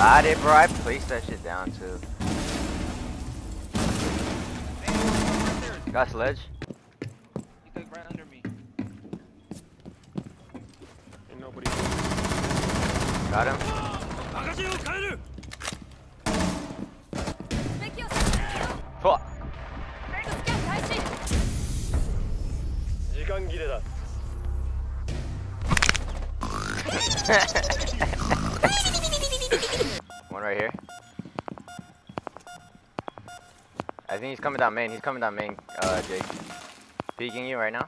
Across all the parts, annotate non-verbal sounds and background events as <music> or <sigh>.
Got it, bro. I placed that shit down too. Got sledge. You right under me. Ain't nobody. Got him. Fuck. Time <laughs> think he's coming down main. He's coming down main, uh, Jake. Peeking you right now.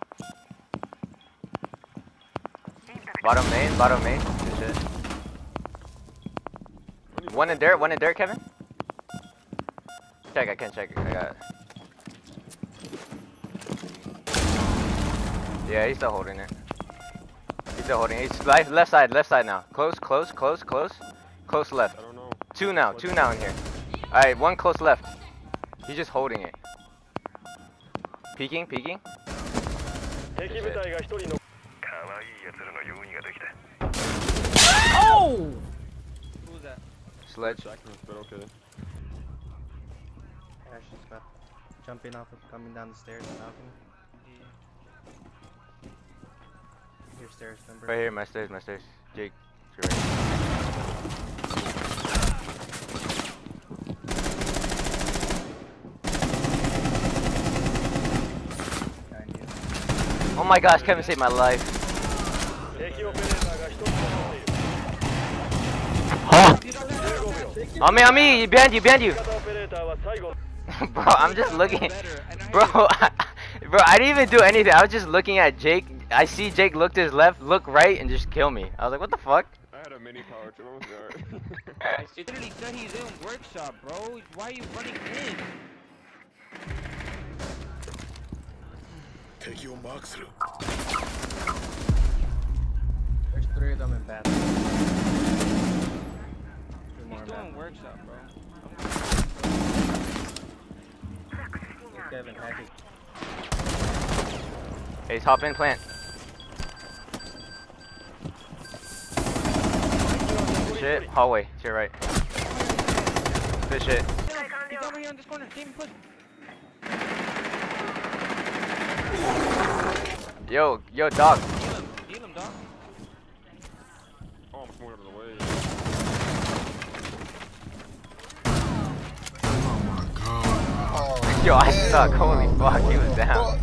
Bottom main, bottom main. Good shit. One in dirt, one in dirt, Kevin. Check, I can check. I got it. Yeah, he's still holding it. He's still holding it. He's left, left side, left side now. Close, close, close, close. Close left. I don't know. Two now, two now in here. Alright, one close left. He's just holding it. Peeking, peeking. Oh! Who was that? Sledge. Okay. Ash just got jumping off of coming down the stairs and. Yeah. Mm-hmm. Your stairs number. Right here, my stairs, my stairs. Jake, you're right. Oh my gosh, Kevin saved my life. Huh? On me, on me, behind you, behind you. <laughs> bro, I'm just looking. Bro, I, <laughs> bro, I didn't even do anything. I was just looking at Jake. I see Jake look to his left, look right, and just kill me. I was like, what the fuck? I had a mini power tool. <laughs> it's literally 30 Zoom workshop, bro. Why are you running in? 敵をマークする There's three of them in bathroom. Two more He's in doing bathroom. workshop, bro. Kevin, Happy. Hey, hop in, plant. Shit, hallway, to your right. Good shit. He's over here in this corner. Team push. Yo, yo, dog. Heal him, heal him, dog. Oh, I'm out of the way. Oh my god. Oh, yo, I suck. Holy fuck, he was down.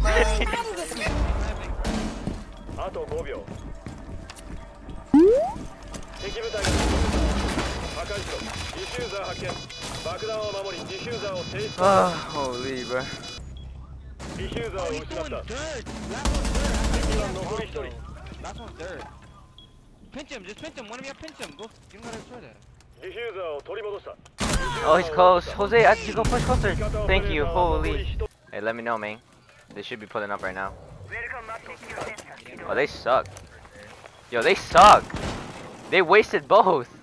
oh, <laughs> holy, bro. Defuse oh, he's doing dirt. That one's dirt. I think one one's dirt. One's dirt. Pinch him. Just pinch him. One of y'all pinch him. Go. You gotta try that. Oh, he's close. Jose, I you go push closer. Thank you. Holy. Hey, let me know, man. They should be pulling up right now. Oh, they suck. Yo, they suck. They wasted both.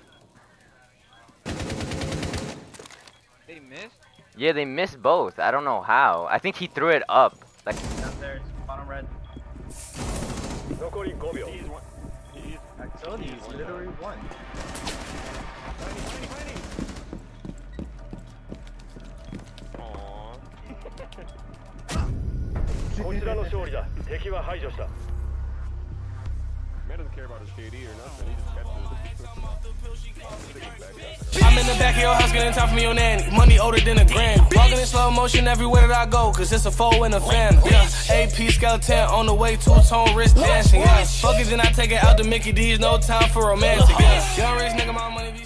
Yeah, they missed both. I don't know how. I think he threw it up. Like, Downstairs, bottom red. 残り5秒。 I told you, you literally won. こちらの勝利だ。敵は排除した。 Man doesn't care about his KD or nothing. He just catches I'm in the back of your house getting time me your nanny. Money older than a grand. Walking in slow motion everywhere that I go, cause it's a foe and a fan. Yeah, AP skeleton on the way, two tone wrist dancing. Yeah, fuck it, then I take it out to Mickey D's, no time for romantic. Yeah, young rich nigga, my money be